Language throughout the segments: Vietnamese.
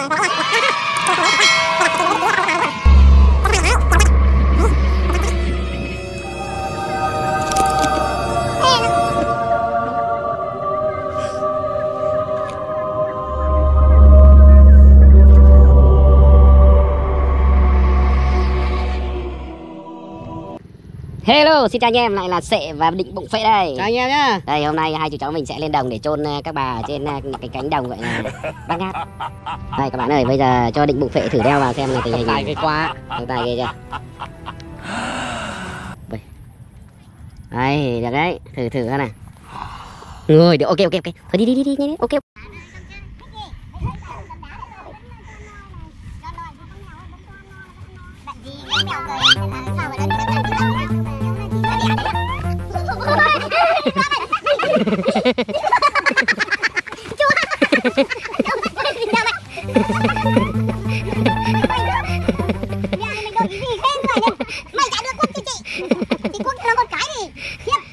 Ha ha ha ha! Hello, xin chào anh em, lại là Sệ và Định Bụng Phệ đây. Chào anh em nhá. Đây, hôm nay hai chú cháu mình sẽ lên đồng để chôn ờ, các bà ở trên ờ, cái cánh đồng gọi là bát ngát. Đây các bạn ơi, bây giờ cho Định Bụng Phệ thử đeo vào xem là tình hình Tài cái quá. Thằng tài ghê chưa? Đây. Được đấy, thử thử ra này. Người, được, ok, ok, ok. Thôi đi, đi, đi, đi, đi, ok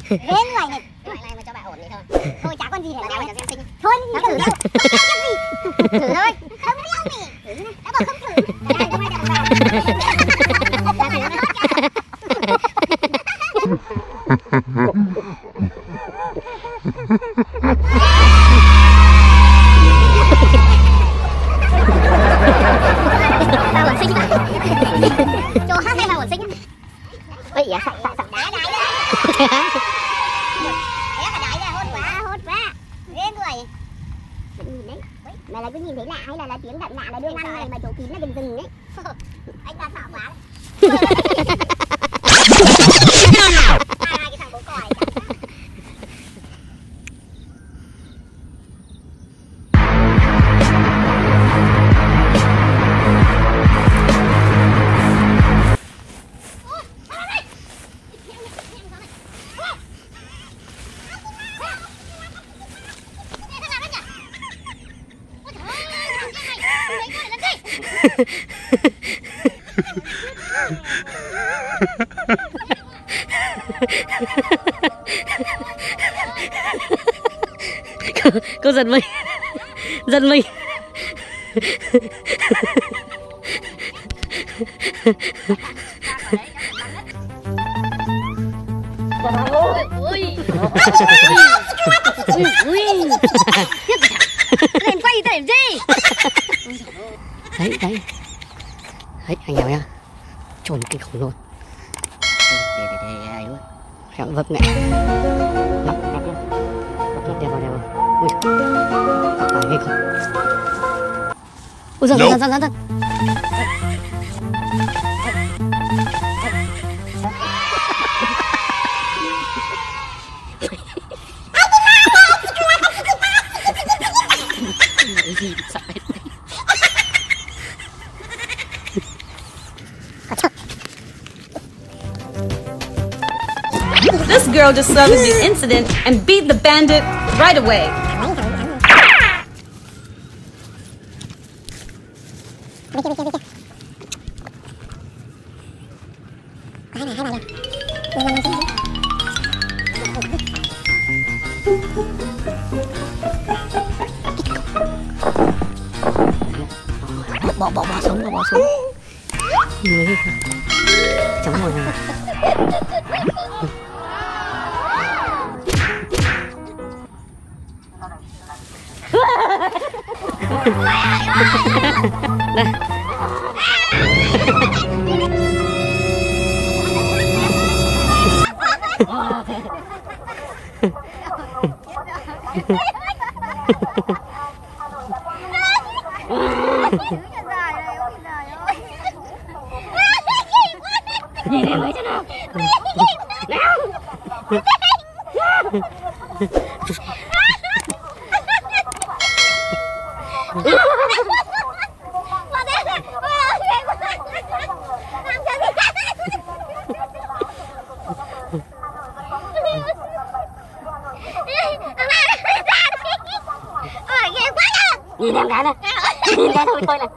Ghê người này Loại này mà cho bà ổn vậy thôi. Thôi chả con gì. Để làm xem sinh Thôi nó thử. Đâu Thử thôi Không đeo mày Đã bảo không thử. Đây không ai đeo Thế mà đáy ra hốt quá hốt quá Ghê người Nhìn đấy Mày là cứ nhìn thấy lạ hay là là tiếng đậm lạ là đưa năm này mà chỗ kín là đừng dừng đấy Anh ta sợ quá. Hai cô, cô giật mình Giật mình Lên quay để gì Đấy, đấy. Đấy, anh hiểu nha Trồn kinh khủng luôn. Để, để, để, ấy luôn. Khéo vấp mẹ Lọc, lọc luôn Lọc luôn, đeo vào, đeo vào. Ui. À, ghê không Ui, dần, dần, dần, dần, dần Cái gì? Sợ. hết This girl deserves the incident and beat the bandit right away. bỏ bỏ bỏ xuống bỏ bỏ xuống người đây nhìn em ấy cho nào nhìn em cái này nhìn cái thôi thôi này